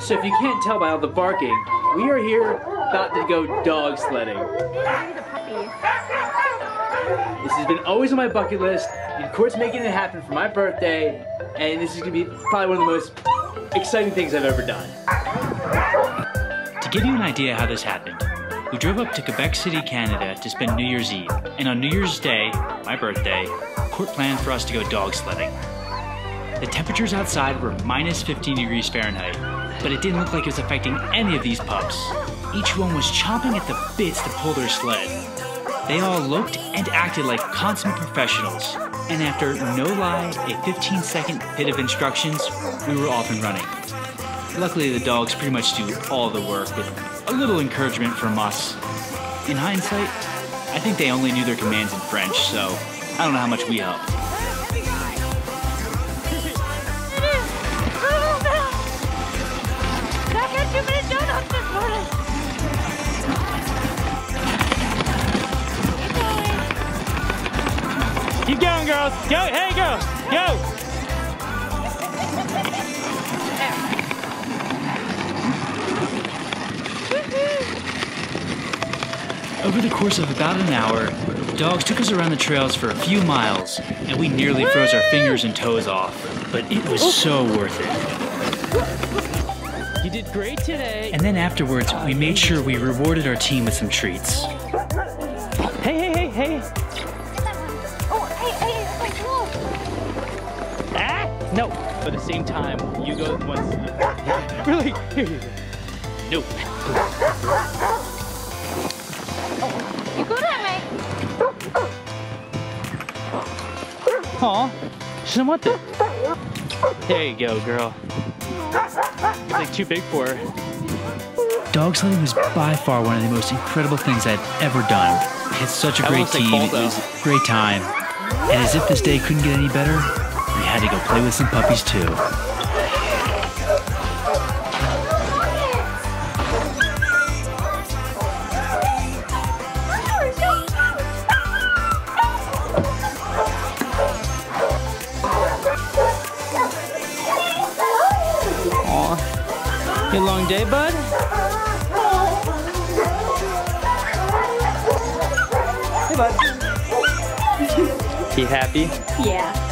So if you can't tell by all the barking, we are here about to go dog sledding. This has been always on my bucket list, and Court's making it happen for my birthday, and this is gonna be probably one of the most exciting things I've ever done. To give you an idea how this happened, we drove up to Quebec City, Canada to spend New Year's Eve, and on New Year's Day, my birthday, Court planned for us to go dog sledding. The temperatures outside were minus 15 degrees Fahrenheit, but it didn't look like it was affecting any of these pups. Each one was chomping at the bits to pull their sled. They all looked and acted like consummate professionals, and after no lie, a 15 second bit of instructions, we were off and running. Luckily, the dogs pretty much do all the work with a little encouragement from us. In hindsight, I think they only knew their commands in French, so I don't know how much we helped. Keep going, girls. Go. Hey, go. Go. Over the course of about an hour, dogs took us around the trails for a few miles, and we nearly froze our fingers and toes off. But it was so worth it. You did great today. And then afterwards, we made sure we rewarded our team with some treats. Hey, hey, hey, hey. Oh. Ah! No. But at the same time, you go once. really? Here you go. Nope. You good at me? Aw. She's what the? There you go, girl. It's like too big for her. Dog sledding was by far one of the most incredible things I've ever done. It's such a great almost like team. It was a great time. And as if this day couldn't get any better, we had to go play with some puppies too. Aw. You long day, bud? Hey, bud. You happy? Yeah.